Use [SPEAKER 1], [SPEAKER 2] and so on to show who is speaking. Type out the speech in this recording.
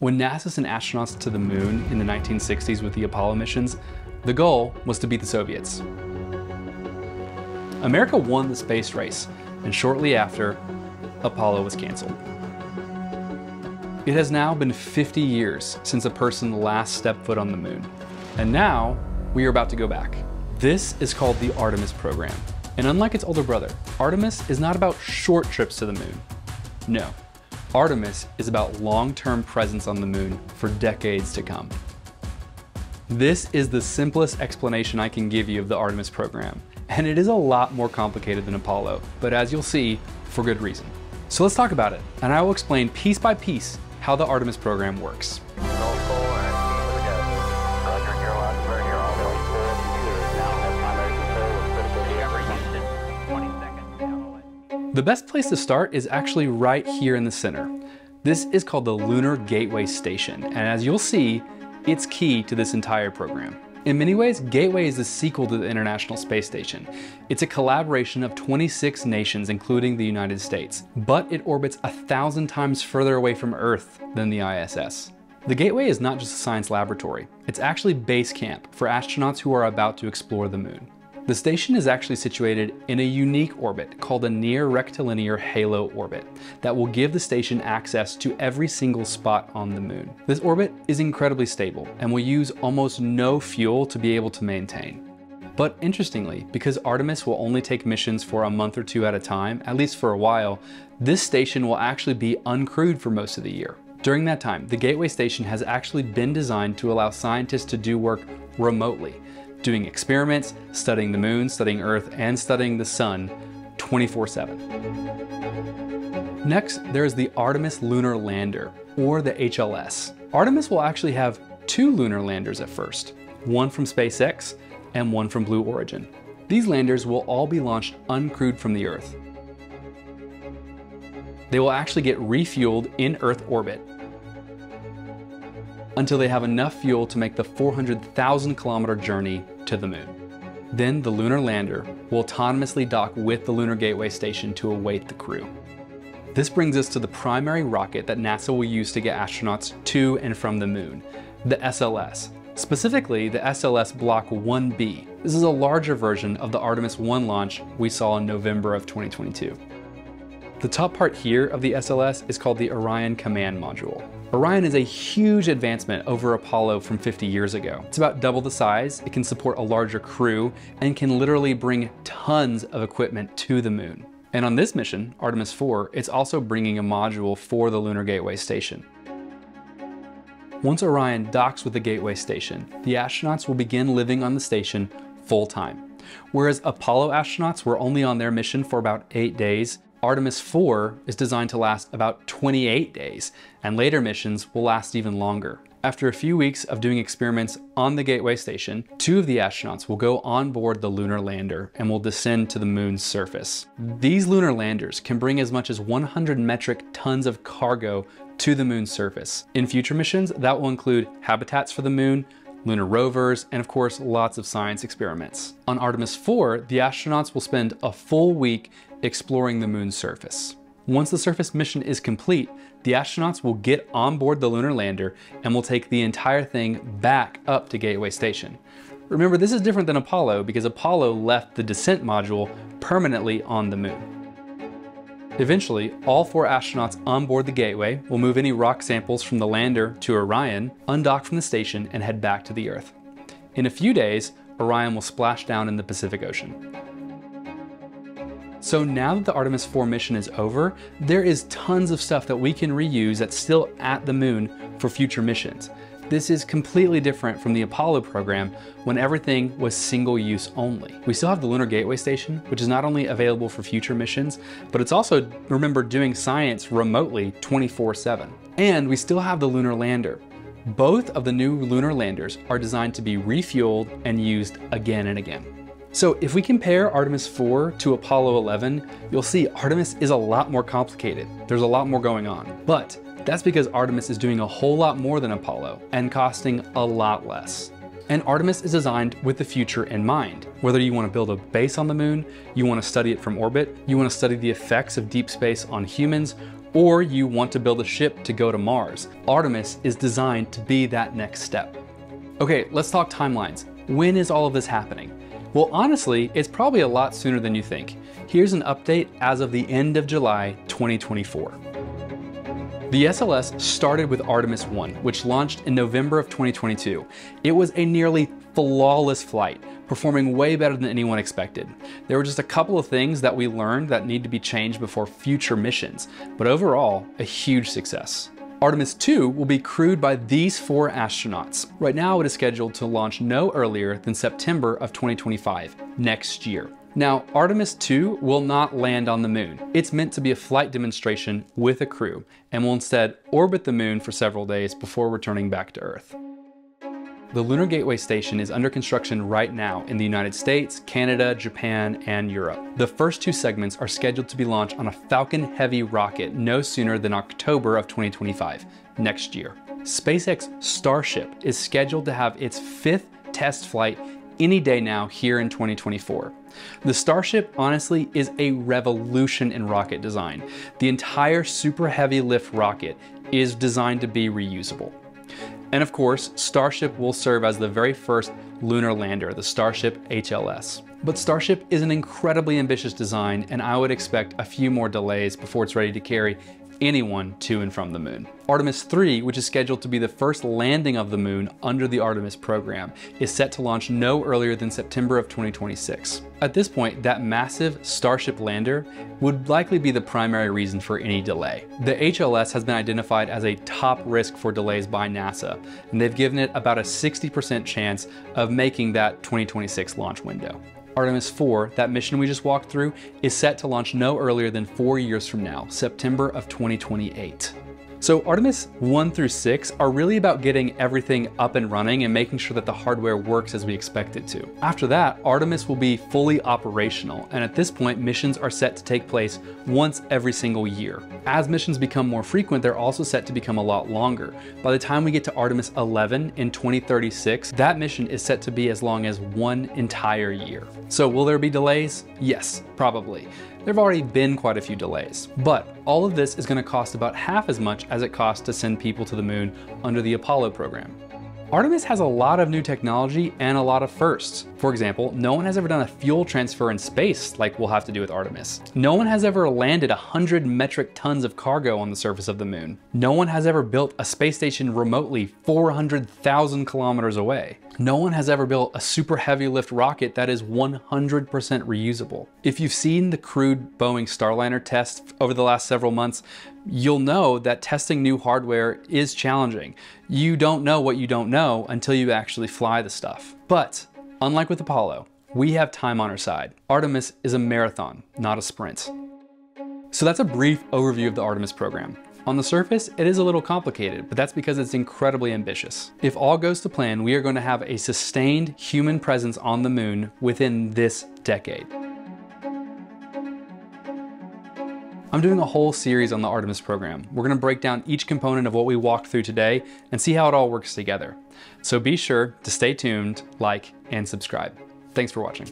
[SPEAKER 1] When NASA sent astronauts to the moon in the 1960s with the Apollo missions, the goal was to beat the Soviets. America won the space race, and shortly after, Apollo was canceled. It has now been 50 years since a person last stepped foot on the moon, and now we are about to go back. This is called the Artemis program, and unlike its older brother, Artemis is not about short trips to the moon. No, Artemis is about long-term presence on the moon for decades to come. This is the simplest explanation I can give you of the Artemis program, and it is a lot more complicated than Apollo, but as you'll see, for good reason. So let's talk about it, and I will explain piece by piece how the Artemis program works. The best place to start is actually right here in the center. This is called the Lunar Gateway Station, and as you'll see, it's key to this entire program. In many ways, Gateway is the sequel to the International Space Station. It's a collaboration of 26 nations, including the United States, but it orbits a thousand times further away from Earth than the ISS. The Gateway is not just a science laboratory, it's actually base camp for astronauts who are about to explore the moon. The station is actually situated in a unique orbit called a near rectilinear halo orbit that will give the station access to every single spot on the moon. This orbit is incredibly stable and will use almost no fuel to be able to maintain. But interestingly, because Artemis will only take missions for a month or two at a time, at least for a while, this station will actually be uncrewed for most of the year. During that time, the Gateway Station has actually been designed to allow scientists to do work remotely, doing experiments, studying the moon, studying Earth, and studying the sun 24 7. Next, there is the Artemis Lunar Lander, or the HLS. Artemis will actually have two lunar landers at first, one from SpaceX and one from Blue Origin. These landers will all be launched uncrewed from the Earth. They will actually get refueled in Earth orbit until they have enough fuel to make the 400,000 kilometer journey to the moon. Then the lunar lander will autonomously dock with the Lunar Gateway Station to await the crew. This brings us to the primary rocket that NASA will use to get astronauts to and from the moon, the SLS. Specifically, the SLS Block 1B. This is a larger version of the Artemis 1 launch we saw in November of 2022. The top part here of the SLS is called the Orion Command Module. Orion is a huge advancement over Apollo from 50 years ago. It's about double the size, it can support a larger crew, and can literally bring tons of equipment to the moon. And on this mission, Artemis 4, it's also bringing a module for the Lunar Gateway Station. Once Orion docks with the Gateway Station, the astronauts will begin living on the station full time. Whereas Apollo astronauts were only on their mission for about eight days, Artemis 4 is designed to last about 28 days, and later missions will last even longer. After a few weeks of doing experiments on the Gateway Station, two of the astronauts will go on board the lunar lander and will descend to the moon's surface. These lunar landers can bring as much as 100 metric tons of cargo to the moon's surface. In future missions, that will include habitats for the moon, lunar rovers, and of course, lots of science experiments. On Artemis 4, the astronauts will spend a full week exploring the moon's surface. Once the surface mission is complete, the astronauts will get on board the lunar lander and will take the entire thing back up to Gateway Station. Remember, this is different than Apollo because Apollo left the descent module permanently on the moon. Eventually, all four astronauts on board the Gateway will move any rock samples from the lander to Orion, undock from the station, and head back to the Earth. In a few days, Orion will splash down in the Pacific Ocean. So now that the Artemis 4 mission is over, there is tons of stuff that we can reuse that's still at the moon for future missions. This is completely different from the Apollo program when everything was single use only. We still have the Lunar Gateway Station, which is not only available for future missions, but it's also, remember, doing science remotely 24 7. And we still have the Lunar Lander. Both of the new lunar landers are designed to be refueled and used again and again. So if we compare Artemis 4 to Apollo 11, you'll see Artemis is a lot more complicated. There's a lot more going on. But that's because Artemis is doing a whole lot more than Apollo and costing a lot less. And Artemis is designed with the future in mind. Whether you want to build a base on the moon, you want to study it from orbit, you want to study the effects of deep space on humans, or you want to build a ship to go to Mars, Artemis is designed to be that next step. Okay, let's talk timelines. When is all of this happening? Well, honestly, it's probably a lot sooner than you think. Here's an update as of the end of July 2024. The SLS started with Artemis 1, which launched in November of 2022. It was a nearly flawless flight, performing way better than anyone expected. There were just a couple of things that we learned that need to be changed before future missions, but overall, a huge success. Artemis 2 will be crewed by these four astronauts. Right now it is scheduled to launch no earlier than September of 2025, next year. Now, Artemis 2 will not land on the moon. It's meant to be a flight demonstration with a crew and will instead orbit the moon for several days before returning back to Earth. The Lunar Gateway Station is under construction right now in the United States, Canada, Japan, and Europe. The first two segments are scheduled to be launched on a Falcon Heavy rocket no sooner than October of 2025, next year. SpaceX Starship is scheduled to have its fifth test flight any day now here in 2024. The Starship honestly is a revolution in rocket design. The entire super heavy lift rocket is designed to be reusable. And of course, Starship will serve as the very first lunar lander, the Starship HLS. But Starship is an incredibly ambitious design and I would expect a few more delays before it's ready to carry anyone to and from the moon. Artemis 3, which is scheduled to be the first landing of the moon under the Artemis program, is set to launch no earlier than September of 2026. At this point, that massive Starship lander would likely be the primary reason for any delay. The HLS has been identified as a top risk for delays by NASA, and they've given it about a 60% chance of making that 2026 launch window. Artemis 4, that mission we just walked through, is set to launch no earlier than four years from now, September of 2028. So Artemis 1 through 6 are really about getting everything up and running and making sure that the hardware works as we expect it to. After that, Artemis will be fully operational, and at this point, missions are set to take place once every single year. As missions become more frequent, they're also set to become a lot longer. By the time we get to Artemis 11 in 2036, that mission is set to be as long as one entire year. So will there be delays? Yes, probably. There have already been quite a few delays, but all of this is going to cost about half as much as it costs to send people to the moon under the Apollo program. Artemis has a lot of new technology and a lot of firsts. For example, no one has ever done a fuel transfer in space like we'll have to do with Artemis. No one has ever landed 100 metric tons of cargo on the surface of the moon. No one has ever built a space station remotely 400,000 kilometers away. No one has ever built a super heavy lift rocket that is 100% reusable. If you've seen the crewed Boeing Starliner tests over the last several months, you'll know that testing new hardware is challenging. You don't know what you don't know until you actually fly the stuff. But unlike with Apollo, we have time on our side. Artemis is a marathon, not a sprint. So that's a brief overview of the Artemis program. On the surface, it is a little complicated, but that's because it's incredibly ambitious. If all goes to plan, we are going to have a sustained human presence on the moon within this decade. I'm doing a whole series on the Artemis program. We're gonna break down each component of what we walked through today and see how it all works together. So be sure to stay tuned, like, and subscribe. Thanks for watching.